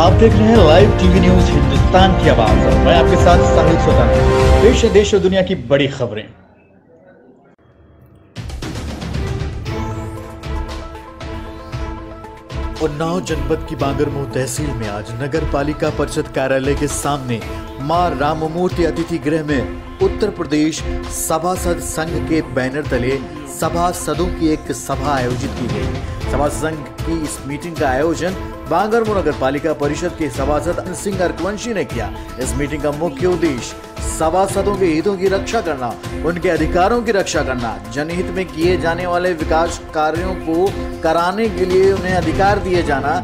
आप देख रहे हैं लाइव टीवी न्यूज़ हिंदुस्तान की आवाज़। मैं आपके साथ साहिल स्वतंत्र पेश देश और दुनिया की बड़ी खबरें। उन्नाव जनपद की बांगरमऊ तहसील में आज नगर पालिका परिषद कार्यालय के सामने माँ राममूर्ति अतिथि गृह में उत्तर प्रदेश सभासद संघ के बैनर तले सभासदों की एक सभा आयोजित की गई। सभा संघ की इस मीटिंग का आयोजन बांगरमो नगर पालिका परिषद के सभासद सिंह अर्कवंशी ने किया। इस मीटिंग का मुख्य उद्देश्य सभासदों के हितों की रक्षा करना, उनके अधिकारों की रक्षा करना, जनहित में किए जाने वाले विकास कार्यों को कराने के लिए उन्हें अधिकार दिए जाना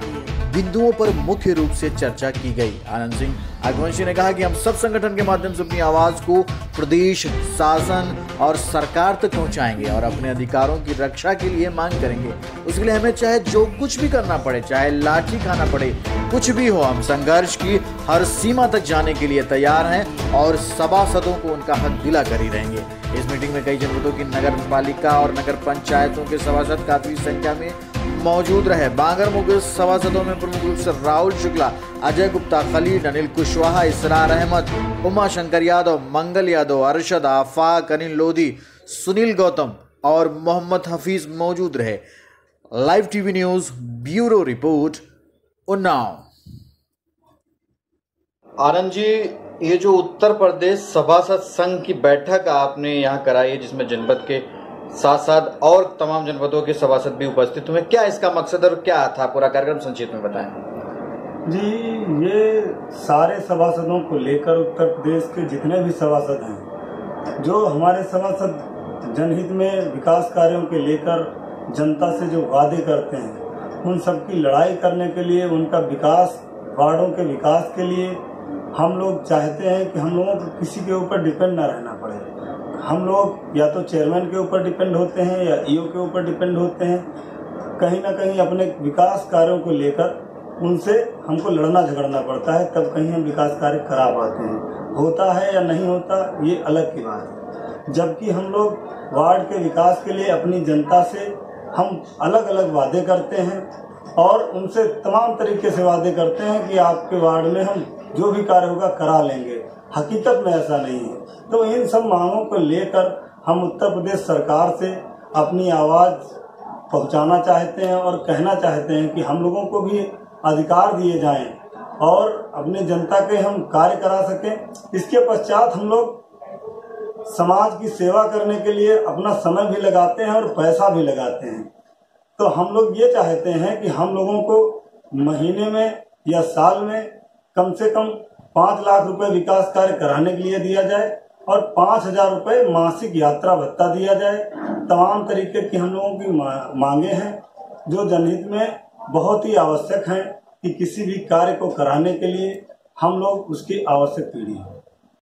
बिंदुओं पर मुख्य रूप से चर्चा की गई। आनंद सिंह आगवंशी ने कहा कि हम सब संगठन के माध्यम से अपनी आवाज़ को प्रदेश, शासन और सरकार तक पहुंचाएँगे और अपने अधिकारों की रक्षा के लिए मांग करेंगे। उसके लिए हमें चाहे जो कुछ भी करना पड़े, चाहे लाठी खाना पड़े, कुछ भी हो, हम संघर्ष की हर सीमा तक जाने के लिए तैयार हैं और सभासदों को उनका हक दिला कर ही रहेंगे। इस मीटिंग में कई जनपदों की नगर पालिका और नगर पंचायतों के सभासद काफ़ी संख्या में मौजूद रहे। बांगर मुगल सभासदों में प्रमुख रूप से राहुल शुक्ला, अजय गुप्ता, खलील, अनिल कुशवाहा, इसरार अहमद, उमा शंकर यादव, मंगल यादव, अरशद आफाक, अनिल लोधी, सुनील गौतम और मोहम्मद हफीज मौजूद रहे। Live TV news bureau report, Unnao. Anand ji, ये जो उत्तर प्रदेश सभासद संघ की बैठक आपने यहाँ कराई है, जिसमें जनपद के साथ साथ और तमाम जनपदों के सभासद भी उपस्थित हुए। क्या इसका मकसद और क्या था? पूरा कार्यक्रम संक्षिप्त में बताएँ। जी, ये सारे सभासदों को लेकर उत्तर प्रदेश के जितने भी सभासद हैं, जो हमारे सभासद जनहित में विकास कार्यों के लेकर जनता से जो वादे करते हैं, उन सबकी लड़ाई करने के लिए, उनका विकास, वार्डों के विकास के लिए हम लोग चाहते हैं कि हम लोगों को किसी के ऊपर डिपेंड न रहना पड़े। हम लोग या तो चेयरमैन के ऊपर डिपेंड होते हैं या ईओ के ऊपर डिपेंड होते हैं। कहीं ना कहीं अपने विकास कार्यों को लेकर उनसे हमको लड़ना झगड़ना पड़ता है, तब कहीं हम विकास कार्य करा पाते हैं। होता है या नहीं होता, ये अलग की बात है। जबकि हम लोग वार्ड के विकास के लिए अपनी जनता से हम अलग अलग वादे करते हैं और उनसे तमाम तरीके से वादे करते हैं कि आपके वार्ड में हम जो भी कार्य होगा करा लेंगे। हकीकत में ऐसा नहीं है। तो इन सब मांगों को लेकर हम उत्तर प्रदेश सरकार से अपनी आवाज़ पहुंचाना चाहते हैं और कहना चाहते हैं कि हम लोगों को भी अधिकार दिए जाएँ और अपने जनता के हम कार्य करा सकें। इसके पश्चात हम लोग समाज की सेवा करने के लिए अपना समय भी लगाते हैं और पैसा भी लगाते हैं। तो हम लोग ये चाहते हैं कि हम लोगों को महीने में या साल में कम से कम पाँच लाख रुपए विकास कार्य कराने के लिए दिया जाए और पाँच हज़ार रूपए मासिक यात्रा भत्ता दिया जाए, तमाम तरीके की हम लोगों की मांगे हैं, जो जनहित में बहुत ही आवश्यक हैं कि किसी भी कार्य को कराने के लिए हम लोग उसकी आवश्यक पीढ़ी है।